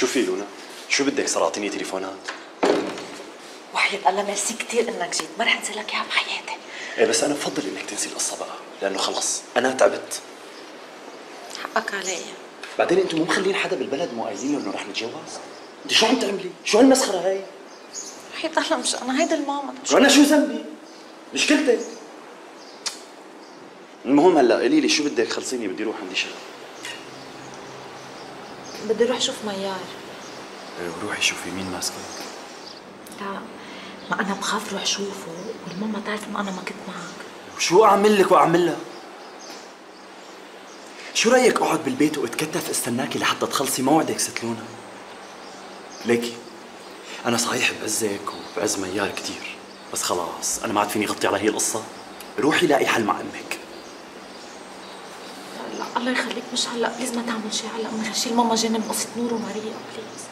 شوفي لونا شو بدك صار اعطيني تليفونات وحياة الله ميرسي كثير إنك جيت ما رح أنسى لك إياها بحياتي. إيه بس أنا بفضل إنك تنسي القصة بقى لأنه خلص أنا تعبت. حقك علي. بعدين أنتم مو مخلين حدا بالبلد مو قايلين له إنه رح نتجوز؟ أنت شو عم تعملي؟ شو هالمسخرة هاي؟ وحياة الله مش أنا هيدا الماما وأنا شو ذنبي؟ مشكلتك. المهم هلا قولي لي شو بدك خلصيني بدي أروح عندي شغل. بدي أروح أشوف ميار. إيه وروحي شوفي مين ماسكك. لا ما أنا بخاف روح شوفه والماما تعرف إنه أنا ما كنت معك. وشو أعمل لك وأعمل لها؟ شو رأيك أقعد بالبيت وأتكتف؟ استناكي لحتى تخلصي موعدك ست لونا. ليكي أنا صحيح بعزك وبعز ميار كثير بس خلاص أنا ما عاد فيني غطي على هي القصة. روحي لاقي حل مع أمك. الله يخليك مش هلا please ما تعمل شيء هلا من شيل ماما جنب قصة نور وماريا please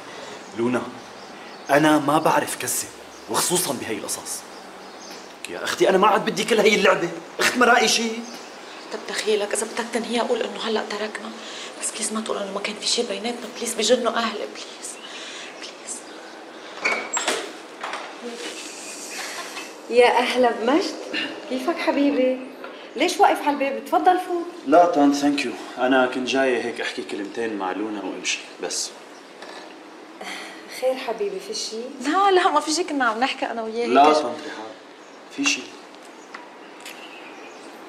لونا أنا ما بعرف كذب وخصوصا بهي القصص. يا أختي أنا ما عاد بدي كل هي اللعبة. أخت مرائي شيء طب دخيلك إذا بدك تنهيها قول إنه هلا تركنا. بس please ما تقول إنه ما كان في شيء بيناتنا. please بجنوا أهلي please please يا أهلا بمجد. كيفك حبيبي؟ ليش واقف على الباب؟ تفضل فوت لا طنط thank you أنا كنت جاي هيك أحكي كلمتين مع لونا وأمشي بس. خير حبيبي في شيء لا لا ما في شيء كنا عم نحكي أنا وياه لا رحاب في شيء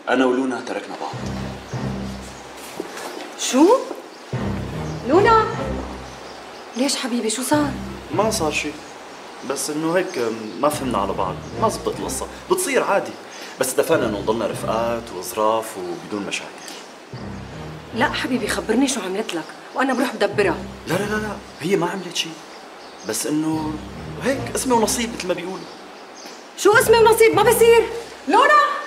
أنا ولونا تركنا بعض. شو؟ لونا؟ ليش حبيبي؟ شو صار؟ ما صار شيء بس إنه هيك ما فهمنا على بعض. ما زبط القصة. بتصير عادي. بس اتفقنا إنه نضلنا رفقات وظراف وبدون مشاكل. لا حبيبي خبرني شو عملت لك وأنا بروح بدبرها. لا لا لا لا هي ما عملت شيء. بس إنه هيك اسمه ونصيب مثل ما بيقولوا. شو اسمي ونصيب؟ ما بصير. لونا!